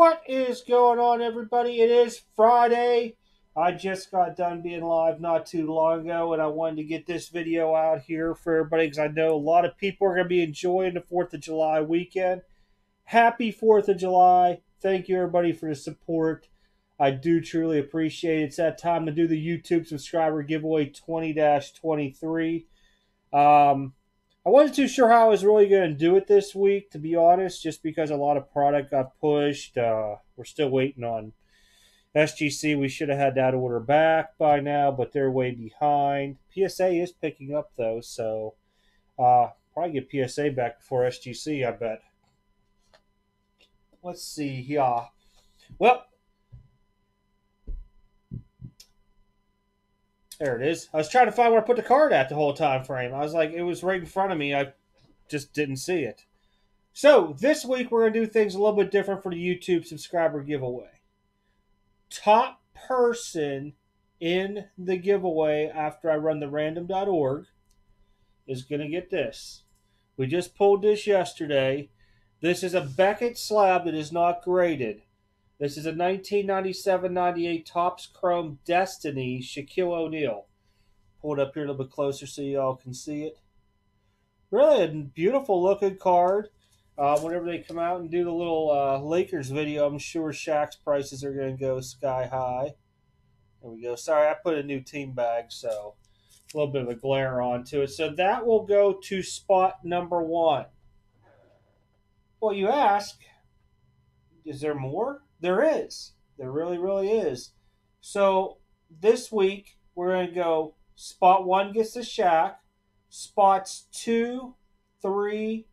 What is going on, everybody? It is Friday. I just got done being live not too long ago, and I wanted to get this video out here for everybody because I know a lot of people are going to be enjoying the 4th of July weekend. Happy 4th of July. Thank you, everybody, for the support. I do truly appreciate it. It's that time to do the YouTube subscriber giveaway 20 23. Um, I wasn't too sure how I was really going to do it this week, to be honest, just because a lot of product got pushed. Uh, we're still waiting on SGC. We should have had that order back by now, but they're way behind. PSA is picking up, though, so uh, probably get PSA back before SGC, I bet. Let's see. Yeah. Well, There it is. I was trying to find where I put the card at the whole time frame. I was like, it was right in front of me. I just didn't see it. So this week we're gonna do things a little bit different for the YouTube subscriber giveaway. Top person in the giveaway after I run the random.org is gonna get this. We just pulled this yesterday. This is a Beckett slab that is not graded. This is a 1997-98 Topps Chrome Destiny Shaquille O'Neal. Pull it up here a little bit closer so y'all can see it. Really a beautiful looking card. Uh, whenever they come out and do the little uh, Lakers video, I'm sure Shaq's prices are going to go sky high. There we go. Sorry, I put a new team bag, so a little bit of a glare onto it. So that will go to spot number one. Well, you ask, is there more? There is. There really, really is. So this week we're going to go spot one gets the Shaq, spots two, three,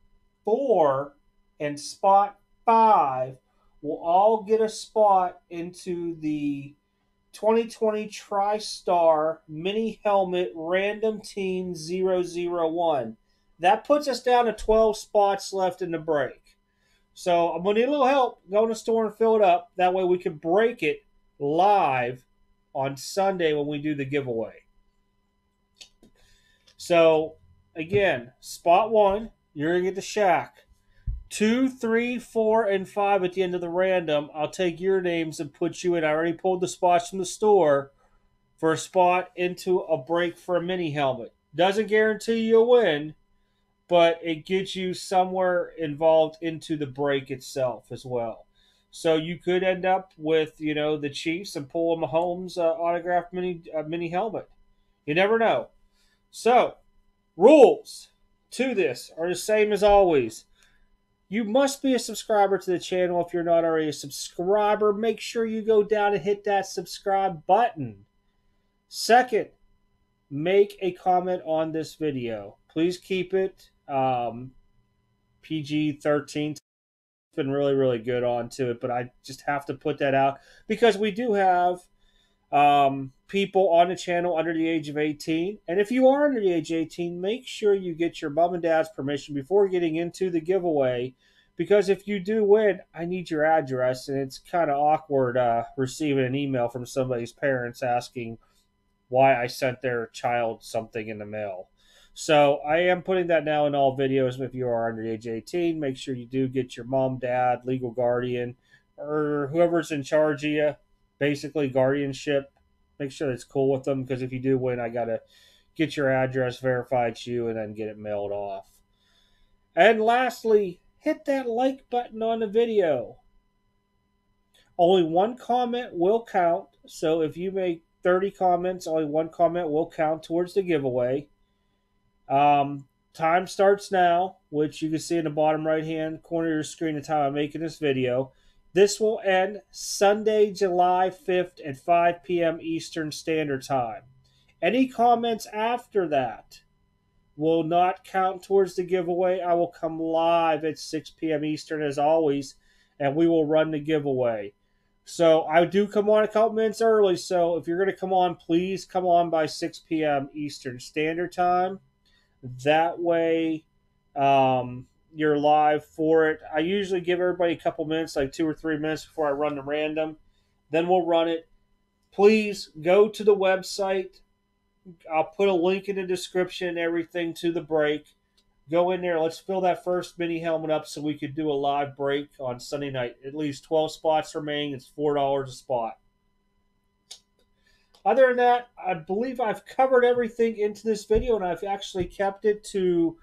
four, and spot five will all get a spot into the 2020 TriStar Mini Helmet Random Team 001. That puts us down to 12 spots left in the break. So I'm gonna need a little help. Go to the store and fill it up. That way we can break it live on Sunday when we do the giveaway. So again, spot one, you're gonna get the Shaq. Two, three, four, and five at the end of the random. I'll take your names and put you in. I already pulled the spots from the store for a spot into a break for a mini helmet. Doesn't guarantee you'll win, but it gets you somewhere involved into the break itself as well. So you could end up with you know the Chiefs and pull a Mahomes uh, autographed mini uh, mini helmet. You never know. So rules to this are the same as always. You must be a subscriber to the channel if you're not already a subscriber. Make sure you go down and hit that subscribe button. Second, make a comment on this video. Please keep it um, PG 13 been really, really good onto it, but I just have to put that out because we do have um, people on the channel under the age of 18. And if you are under the age of 18, make sure you get your mom and dad's permission before getting into the giveaway. Because if you do win, I need your address, and it's kind of awkward uh, receiving an email from somebody's parents asking why I sent their child something in the mail. So I am putting that now in all videos. If you are under age 18, make sure you do get your mom, dad, legal guardian, or whoever's in charge of you, basically guardianship. Make sure it's cool with them because if you do win, I got to get your address, verify it's you, and then get it mailed off. And lastly, hit that like button on the video. Only one comment will count. So if you make 30 comments, only one comment will count towards the giveaway. Um, time starts now, which you can see in the bottom right hand corner of your screen the time I'm making this video. This will end Sunday, July 5th at 5 p.m. Eastern Standard Time. Any comments after that will not count towards the giveaway. I will come live at 6 p.m. Eastern as always, and we will run the giveaway. So I do come on a couple minutes early. So if you're going to come on, please come on by 6 p.m. Eastern Standard Time. That way, um, you're live for it. I usually give everybody a couple minutes, like two or three minutes before I run the random. Then we'll run it. Please go to the website. I'll put a link in the description everything to the break. go in there. Let's fill that first mini helmet up so we could do a live break on Sunday night. At least 12 spots remaining. It's $4 a spot. Other than that, I believe I've covered everything into this video and I've actually kept it to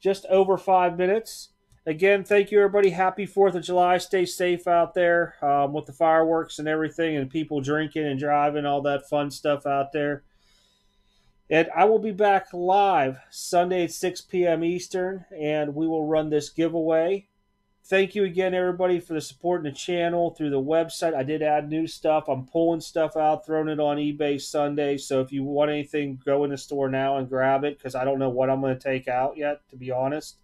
just over five minutes. Again, thank you, everybody. Happy 4th of July. Stay safe out there um, with the fireworks and everything, and people drinking and driving, all that fun stuff out there. And I will be back live Sunday at 6 p.m. Eastern, and we will run this giveaway. Thank you again, everybody, for the support in the channel through the website. I did add new stuff. I'm pulling stuff out, throwing it on eBay Sunday. So if you want anything, go in the store now and grab it because I don't know what I'm going to take out yet, to be honest.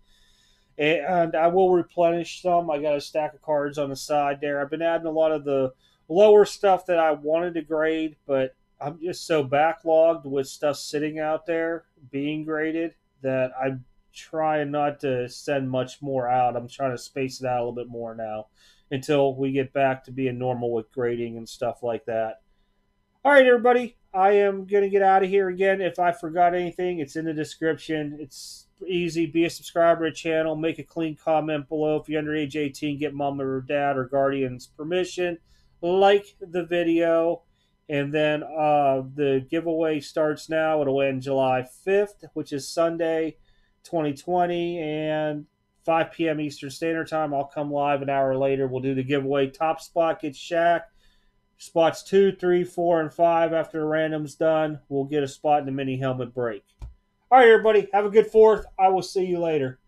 And I will replenish some. I got a stack of cards on the side there. I've been adding a lot of the lower stuff that I wanted to grade, but I'm just so backlogged with stuff sitting out there being graded that I'm trying not to send much more out. I'm trying to space it out a little bit more now until we get back to being normal with grading and stuff like that. All right, everybody. I am going to get out of here again. If I forgot anything, it's in the description. It's easy. Be a subscriber to the channel. Make a clean comment below. If you're under age 18, get mom or dad or guardian's permission. Like the video and then uh, the giveaway starts now. It'll end July 5th, which is Sunday, 2020, and 5 p.m. Eastern Standard Time. I'll come live an hour later. We'll do the giveaway. Top spot gets Shaq. Spots two, three, four, and five after the random's done. We'll get a spot in the mini helmet break. All right, everybody. Have a good fourth. I will see you later.